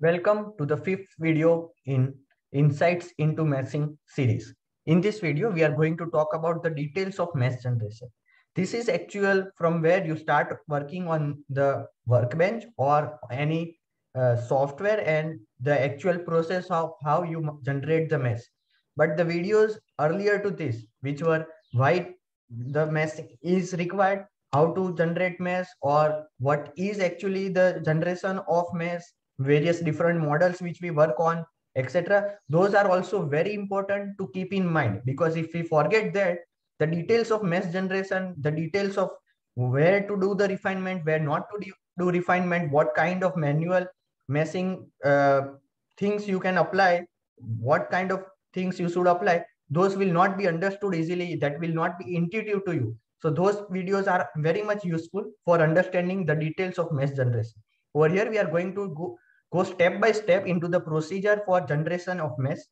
Welcome to the fifth video in Insights into Meshing series. In this video, we are going to talk about the details of mesh generation. This is actual from where you start working on the workbench or any uh, software and the actual process of how you generate the mesh. But the videos earlier to this, which were why the mesh is required, how to generate mesh or what is actually the generation of mesh various different models which we work on etc those are also very important to keep in mind. Because if we forget that the details of mesh generation the details of where to do the refinement where not to do refinement what kind of manual meshing uh, things you can apply what kind of things you should apply those will not be understood easily that will not be intuitive to you. So those videos are very much useful for understanding the details of mesh generation. Over here we are going to go go step by step into the procedure for generation of mesh.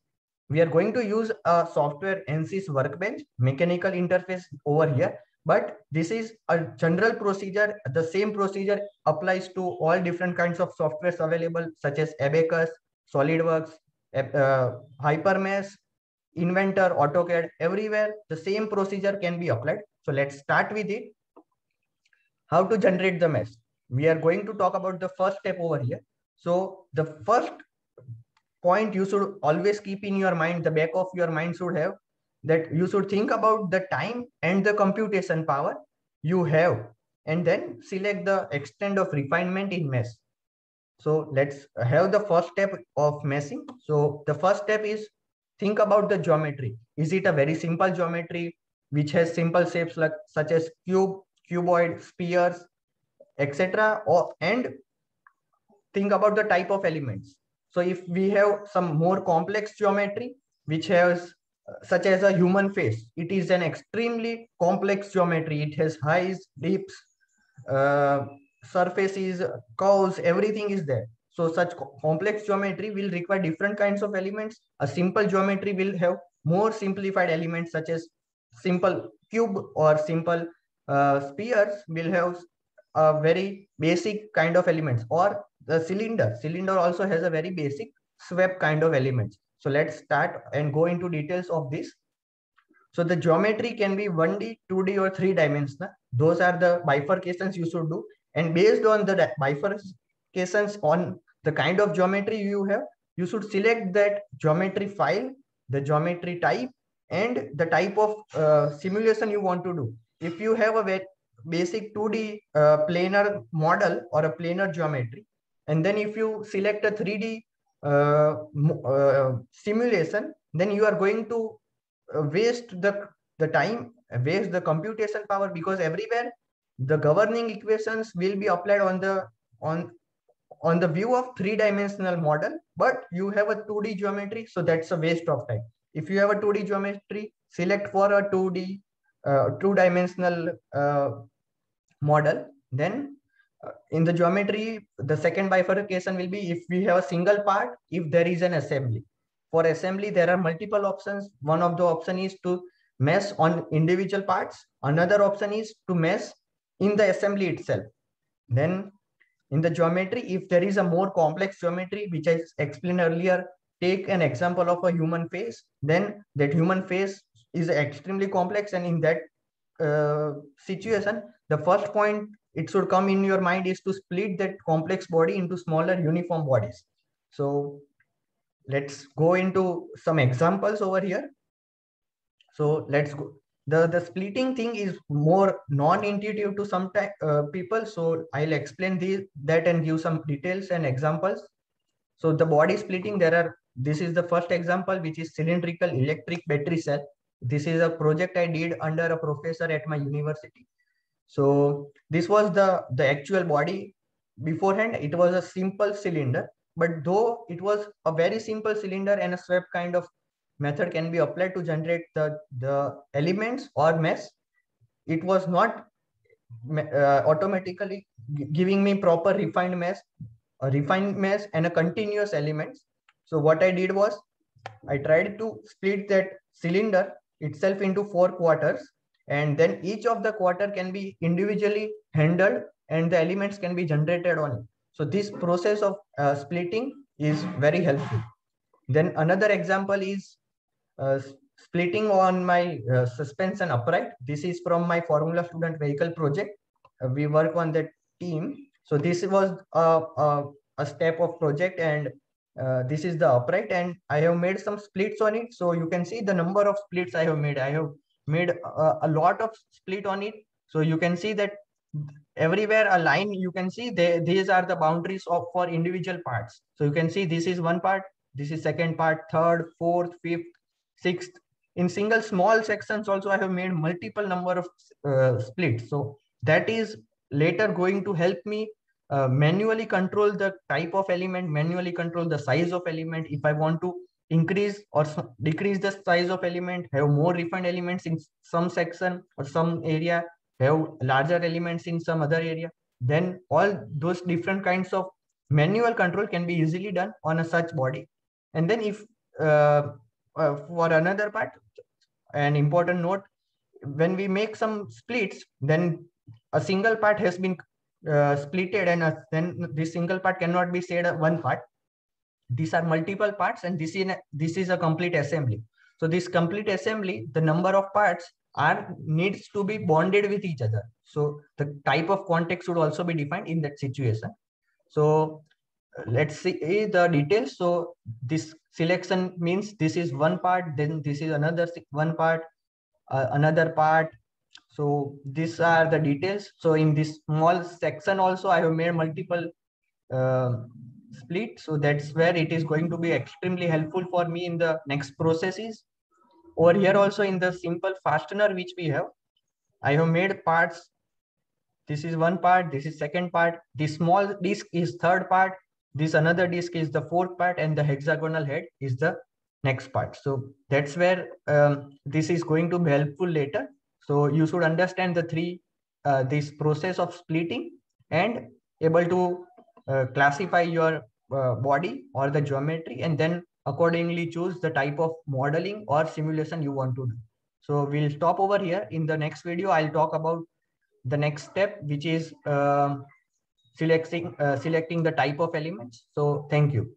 We are going to use a software ANSYS workbench mechanical interface over here. But this is a general procedure. The same procedure applies to all different kinds of softwares available, such as Abaqus, SolidWorks, uh, HyperMesh, Inventor, AutoCAD, everywhere the same procedure can be applied. So let's start with it. How to generate the mesh. We are going to talk about the first step over here. So the first point you should always keep in your mind, the back of your mind should have that you should think about the time and the computation power you have and then select the extent of refinement in mesh. So let's have the first step of meshing. So the first step is think about the geometry. Is it a very simple geometry which has simple shapes like such as cube, cuboid, spheres, etc. Or and think about the type of elements. So if we have some more complex geometry, which has uh, such as a human face, it is an extremely complex geometry. It has highs, dips, uh, surfaces, curves, everything is there. So such co complex geometry will require different kinds of elements. A simple geometry will have more simplified elements such as simple cube or simple uh, spheres will have a very basic kind of elements or the cylinder cylinder also has a very basic swept kind of elements. So let's start and go into details of this. So the geometry can be 1d 2d or 3 dimensional those are the bifurcations you should do. And based on the bifurcations on the kind of geometry you have you should select that geometry file the geometry type and the type of uh, simulation you want to do. If you have a basic 2d uh, planar model or a planar geometry and then if you select a 3D uh, uh, simulation, then you are going to uh, waste the, the time, waste the computation power because everywhere the governing equations will be applied on the on on the view of three-dimensional model, but you have a 2D geometry, so that's a waste of time. If you have a 2D geometry, select for a 2D, uh, two-dimensional uh, model, then in the geometry, the second bifurcation will be if we have a single part, if there is an assembly. For assembly, there are multiple options. One of the option is to mesh on individual parts. Another option is to mesh in the assembly itself. Then in the geometry, if there is a more complex geometry, which I explained earlier, take an example of a human face, then that human face is extremely complex. And in that uh, situation, the first point it should come in your mind is to split that complex body into smaller uniform bodies. So let's go into some examples over here. So let's go. The, the splitting thing is more non-intuitive to some uh, people. So I'll explain the, that and give some details and examples. So the body splitting, there are, this is the first example, which is cylindrical electric battery cell. This is a project I did under a professor at my university. So this was the, the actual body beforehand. It was a simple cylinder, but though it was a very simple cylinder and a swept kind of method can be applied to generate the, the elements or mesh, it was not uh, automatically giving me proper refined mesh, a refined mesh and a continuous elements. So what I did was I tried to split that cylinder itself into four quarters and then each of the quarter can be individually handled and the elements can be generated on it. So this process of uh, splitting is very helpful. Then another example is uh, splitting on my uh, suspension upright. This is from my Formula Student Vehicle project. Uh, we work on that team. So this was a, a, a step of project and uh, this is the upright and I have made some splits on it. So you can see the number of splits I have made. I have made a, a lot of split on it. So you can see that everywhere a line you can see they, these are the boundaries of for individual parts. So you can see this is one part, this is second part, third, fourth, fifth, sixth. In single small sections also I have made multiple number of uh, splits. So that is later going to help me uh, manually control the type of element, manually control the size of element. If I want to increase or decrease the size of element, have more refined elements in some section or some area, have larger elements in some other area, then all those different kinds of manual control can be easily done on a such body. And then if uh, uh, for another part, an important note, when we make some splits, then a single part has been uh, splitted and uh, then this single part cannot be said one part these are multiple parts and this is this is a complete assembly. So this complete assembly the number of parts are needs to be bonded with each other. So the type of context should also be defined in that situation. So let's see the details. So this selection means this is one part then this is another one part uh, another part. So these are the details. So in this small section also, I have made multiple uh, split. So that's where it is going to be extremely helpful for me in the next processes. Over here also in the simple fastener which we have, I have made parts. This is one part, this is second part. This small disc is third part. This another disc is the fourth part and the hexagonal head is the next part. So that's where um, this is going to be helpful later so you should understand the three, uh, this process of splitting and able to classify your uh, body or the geometry and then accordingly choose the type of modeling or simulation you want to do. So we'll stop over here. In the next video, I'll talk about the next step, which is um, selecting, uh, selecting the type of elements. So thank you.